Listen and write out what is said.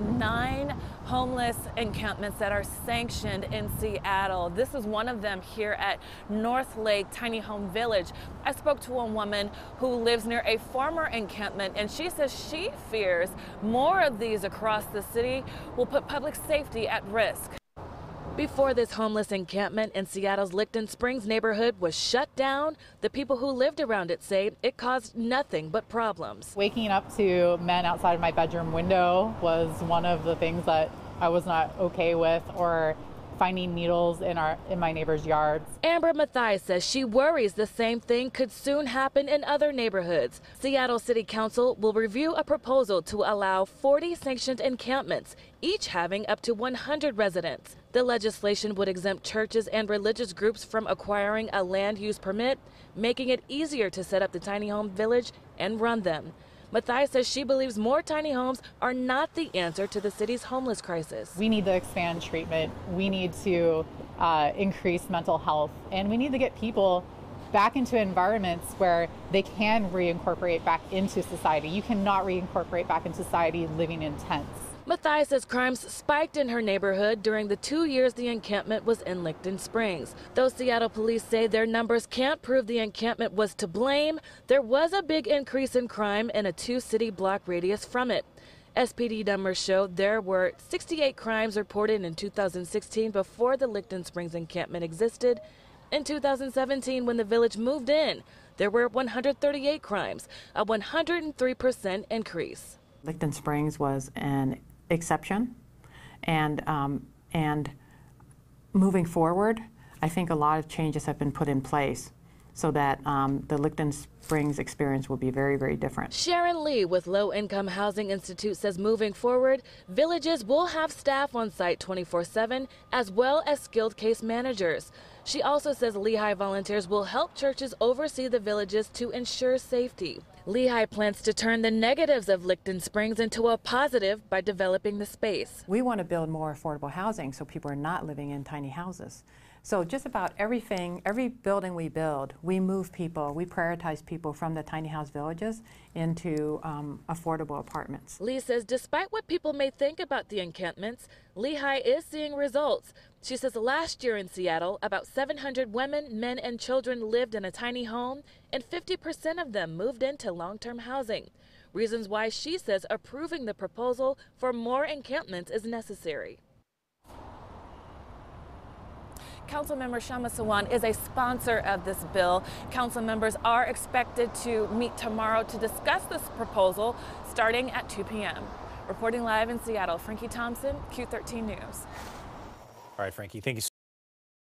nine homeless encampments that are sanctioned in Seattle. This is one of them here at North Lake Tiny Home Village. I spoke to a woman who lives near a former encampment, and she says she fears more of these across the city will put public safety at risk. Before this homeless encampment in Seattle's Licton Springs neighborhood was shut down, the people who lived around it say it caused nothing but problems. Waking up to men outside of my bedroom window was one of the things that I was not okay with, or finding needles in our in my neighbors' yards. Amber Mathias says she worries the same thing could soon happen in other neighborhoods. Seattle City Council will review a proposal to allow 40 sanctioned encampments, each having up to 100 residents. The legislation would exempt churches and religious groups from acquiring a land use permit, making it easier to set up the tiny home village and run them. Matthias says she believes more tiny homes are not the answer to the city's homeless crisis. We need to expand treatment. We need to uh, increase mental health, and we need to get people back into environments where they can reincorporate back into society. You cannot reincorporate back into society living in tents. Matthias says crimes spiked in her neighborhood during the two years the encampment was in Licton Springs. Though Seattle police say their numbers can't prove the encampment was to blame, there was a big increase in crime in a two city block radius from it. SPD numbers show there were 68 crimes reported in 2016 before the Licton Springs encampment existed. In 2017, when the village moved in, there were 138 crimes, a 103% increase. Licton Springs was an exception. And, um, and moving forward, I think a lot of changes have been put in place so that um, the Licton Springs experience will be very, very different. Sharon Lee with Low Income Housing Institute says moving forward, villages will have staff on site 24 7 as well as skilled case managers. She also says LIHI volunteers will help churches oversee the villages to ensure safety. LIHI plans to turn the negatives of Licton Springs into a positive by developing the space. We want to build more affordable housing so people are not living in tiny houses. So just about everything, every building we build, we move people, we prioritize people from the tiny house villages into um, affordable apartments. Lee says despite what people may think about the encampments, LIHI is seeing results. She says last year in Seattle, about 700 women, men, and children lived in a tiny home, and 50% of them moved into long term housing. Reasons why she says approving the proposal for more encampments is necessary. Councilmember Kshama Sawant is a sponsor of this bill. Council members are expected to meet tomorrow to discuss this proposal starting at 2 p.m. Reporting live in Seattle, Frankie Thompson, Q13 News. All right, Frankie, thank you so